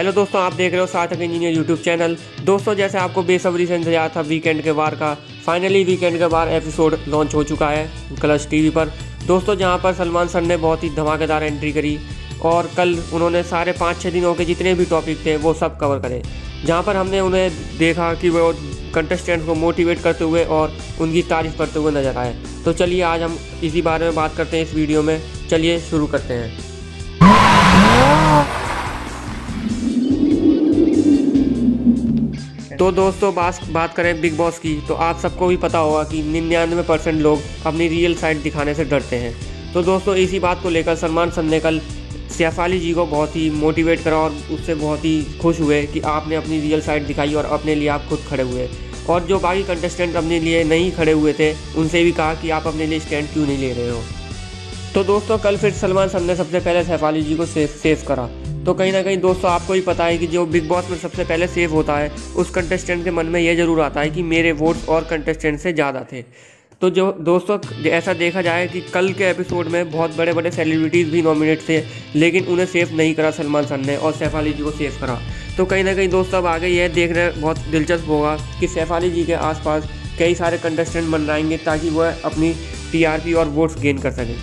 Hello दोस्तों, आप देख रहे हो सार्थक इंजीनियर यूट्यूब चैनल। दोस्तों, जैसे आपको बेसब्री से इंतज़ार था वीकेंड के बार का फाइनली वीकेंड के बार एपिसोड लॉन्च हो चुका है कलर्स टीवी पर। दोस्तों, जहाँ पर सलमान सर ने बहुत ही धमाकेदार एंट्री करी, और कल उन्होंने सारे पाँच छः दिनों के जितने भी टॉपिक थे, वो सब कवर करे। जहाँ पर हमने उन्हें देखा कि वो कंटेस्टेंट को मोटिवेट करते हुए और उनकी तारीफ़ करते हुए नज़र आए। तो चलिए, आज हम इसी बारे में बात करते हैं इस वीडियो में। चलिए, शुरू करते हैं। तो दोस्तों बात बात करें बिग बॉस की तो आप सबको भी पता होगा कि निन्यानवे परसेंट लोग अपनी रियल साइड दिखाने से डरते हैं। तो दोस्तों, इसी बात को लेकर सलमान सर ने कल सैफ अली जी को बहुत ही मोटिवेट करा और उससे बहुत ही खुश हुए कि आपने अपनी रियल साइड दिखाई और अपने लिए आप खुद खड़े हुए। और जो बाकी कंटेस्टेंट अपने लिए नहीं खड़े हुए थे, उनसे भी कहा कि आप अपने लिए स्टैंड क्यों नहीं ले रहे हो। तो दोस्तों, कल फिर सलमान सर ने सबसे पहले सैफ अली जी को सेफ़ सेफ़ करा। तो कहीं ना कहीं दोस्तों, आपको भी पता है कि जो बिग बॉस में सबसे पहले सेव होता है, उस कंटेस्टेंट के मन में यह ज़रूर आता है कि मेरे वोट्स और कंटेस्टेंट से ज़्यादा थे। तो जो दोस्तों, ऐसा देखा जाए कि कल के एपिसोड में बहुत बड़े बड़े सेलिब्रिटीज़ भी नॉमिनेट थे, लेकिन उन्हें सेव नहीं करा सलमान सर ने और सैफ अली जी को सेव करा। तो कहीं ना कहीं दोस्तों, अब आगे यह देखना बहुत दिलचस्प होगा कि सैफ अली जी के आसपास कई सारे कंटेस्टेंट बन जाएँगे ताकि वह अपनी टीआरपी और वोट्स गेन कर सकें।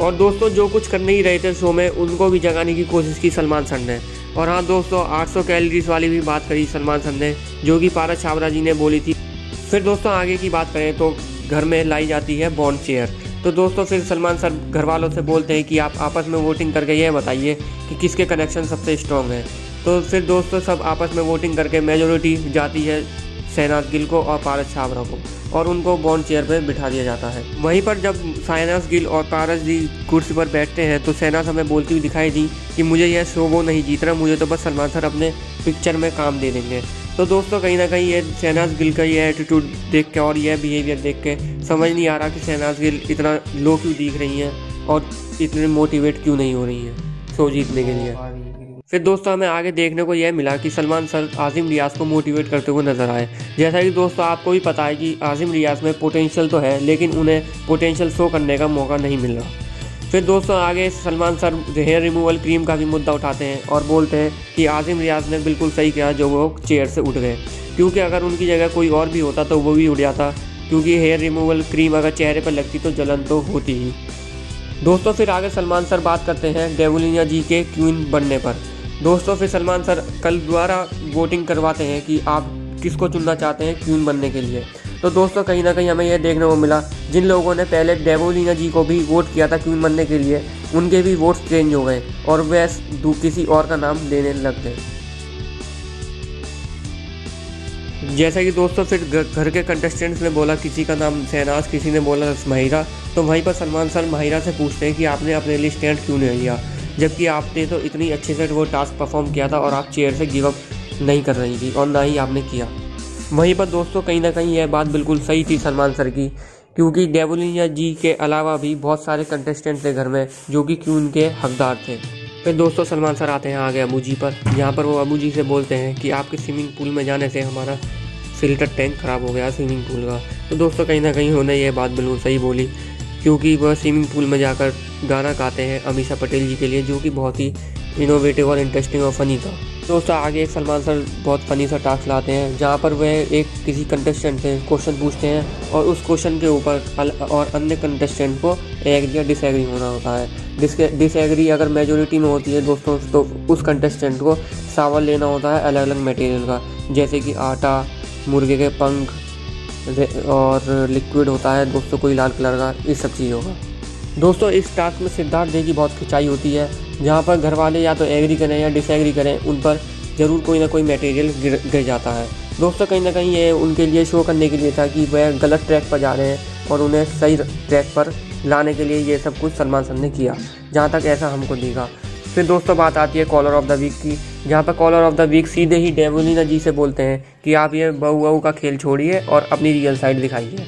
और दोस्तों, जो कुछ कर नहीं रहे थे शो में, उनको भी जगाने की कोशिश की सलमान सर ने। और हाँ दोस्तों 800 कैलोरीज वाली भी बात करी सलमान सर ने, जो कि पारस छाबरा जी ने बोली थी। फिर दोस्तों, आगे की बात करें तो घर में लाई जाती है बॉन्ड चेयर तो दोस्तों, फिर सलमान सर घर वालों से बोलते हैं कि आप आपस में वोटिंग करके यह बताइए कि किसके कनेक्शन सबसे स्ट्रॉन्ग है। तो फिर दोस्तों, सब आपस में वोटिंग करके मेजोरिटी जाती है शहनाज गिल को और पारस छाबरा को, और उनको बॉन्ड चेयर पर बिठा दिया जाता है। वहीं पर जब शहनाज गिल और पारस जी कुर्सी पर बैठते हैं तो शहनाज हमें बोलती हुई दिखाई दी कि मुझे यह शो वो नहीं जीत रहा, मुझे तो बस सलमान सर अपने पिक्चर में काम दे देंगे। तो दोस्तों, कहीं ना कहीं ये शहनाज गिल का ये एटीट्यूड देख के और यह बिहेवियर देख के समझ नहीं आ रहा कि शहनाज गिल इतना लो क्यों दिख रही हैं और इतने मोटिवेट क्यों नहीं हो रही हैं शो जीतने के लिए। फिर दोस्तों हमें आगे देखने को यह मिला कि सलमान सर आजिम रियाज को मोटिवेट करते हुए नज़र आए। जैसा कि दोस्तों आपको भी पता है कि आजिम रियाज में पोटेंशियल तो है, लेकिन उन्हें पोटेंशियल शो करने का मौका नहीं मिल रहा। फिर दोस्तों आगे Salman sir hair removal cream का भी मुद्दा उठाते हैं और बोलते हैं कि आजिम रियाज ने बिल्कुल सही किया जो वो चेयर से उठ गए। क्योंकि अगर उनकी जगह कोई और भी होता तो वो भी उठ जाता, क्योंकि हेयर रिमूवल क्रीम अगर चेहरे पर लगती तो जलन तो होती ही। दोस्तों फिर आगे सलमान सर बात करते हैं डेवलिया जी के क्वीन बनने पर। दोस्तों, फिर सलमान सर कल द्वारा वोटिंग करवाते हैं कि आप किसको चुनना चाहते हैं क्यून बनने के लिए। तो दोस्तों, कहीं ना कहीं हमें यह देखने को मिला, जिन लोगों ने पहले डेवोलिना जी को भी वोट किया था क्यून बनने के लिए, उनके भी वोट्स चेंज हो गए और वे किसी और का नाम लेने लग गए। जैसा कि दोस्तों, फिर घर के कंटेस्टेंट्स ने बोला, किसी का नाम शहनाज, किसी ने बोला माहिरा तो वहीं पर सलमान सर माहिरा से पूछते हैं कि आपने अपने लिए स्टैंड क्यों नहीं लिया? जबकि आपने तो इतनी अच्छे से वो टास्क परफॉर्म किया था और आप चेयर से गिव अप नहीं कर रही थी और ना ही आपने किया। वहीं पर दोस्तों, कहीं ना कहीं यह बात बिल्कुल सही थी सलमान सर की, क्योंकि डेवलिया जी के अलावा भी बहुत सारे कंटेस्टेंट थे घर में, जो कि क्यों उनके हकदार थे। फिर दोस्तों, सलमान सर आते हैं आगे अबू जी पर। यहाँ पर वो अबू जी से बोलते हैं कि आपके स्विमिंग पूल में जाने से हमारा फ़िल्टर टैंक ख़राब हो गया स्विमिंग पूल का। तो दोस्तों, कहीं ना कहीं उन्हें यह बात बिल्कुल सही बोली। क्योंकि वह स्विमिंग पूल में जाकर गाना गाते हैं अमीषा पटेल जी के लिए, जो कि बहुत ही इनोवेटिव और इंटरेस्टिंग और फ़नी था। दोस्तों, आगे एक सलमान सर बहुत फ़नी सा टास्क लाते हैं, जहाँ पर वह एक किसी कंटेस्टेंट से क्वेश्चन पूछते हैं और उस क्वेश्चन के ऊपर और अन्य कंटेस्टेंट को एग्री या डिसएग्री होना होता है। डिसएग्री अगर मेजोरिटी में होती है दोस्तों तो उस कंटेस्टेंट को सावल लेना होता है अलग अलग मटेरियल का, जैसे कि आटा, मुर्गे के पंख और लिक्विड होता है, दोस्तों, कोई लाल कलर का, ये सब चीज़ होगा। दोस्तों, इस टास्क में सिद्धार्थ डे की बहुत खिंचाई होती है, जहाँ पर घर वाले या तो एग्री करें या डिसएग्री करें, उन पर ज़रूर कोई ना कोई मटेरियल गिर गिर जाता है। दोस्तों, कहीं ना कहीं ये उनके लिए शो करने के लिए था कि वह गलत ट्रैक पर जा रहे हैं और उन्हें सही ट्रैक पर लाने के लिए ये सब कुछ सलमान सर ने किया, जहाँ तक ऐसा हमको दिखा। फिर दोस्तों, बात आती है कॉलर ऑफ़ द वीक की। जहाँ पर कॉलर ऑफ़ द वीक सीधे ही डेवोलिना जी से बोलते हैं कि आप ये बहू बहू का खेल छोड़िए और अपनी रियल साइड दिखाइए।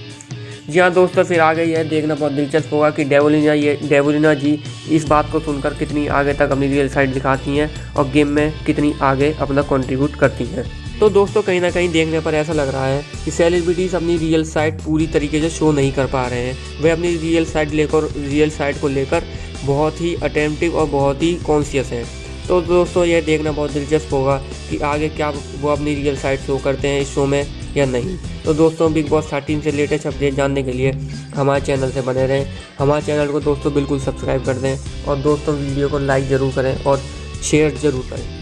जी हाँ दोस्तों, फिर आ गई है, देखना बहुत दिलचस्प होगा कि डेवोलिना ये, डेवोलिना जी इस बात को सुनकर कितनी आगे तक अपनी रियल साइड दिखाती हैं और गेम में कितनी आगे अपना कंट्रीब्यूट करती हैं। तो दोस्तों, कहीं ना कहीं देखने पर ऐसा लग रहा है कि सेलिब्रिटीज़ अपनी रियल साइड पूरी तरीके से शो नहीं कर पा रहे हैं। वे अपनी रियल साइड लेकर रियल साइड को लेकर बहुत ही अटेम्प्टिव और बहुत ही कॉन्शियस हैं। तो दोस्तों, ये देखना बहुत दिलचस्प होगा कि आगे क्या वो अपनी रियल साइड शो करते हैं इस शो में या नहीं। तो दोस्तों बिग बॉस थर्टीन से लेटेस्ट अपडेट जानने के लिए हमारे चैनल से बने रहें। हमारे चैनल को दोस्तों बिल्कुल सब्सक्राइब कर दें और दोस्तों वीडियो को लाइक ज़रूर करें और शेयर ज़रूर करें।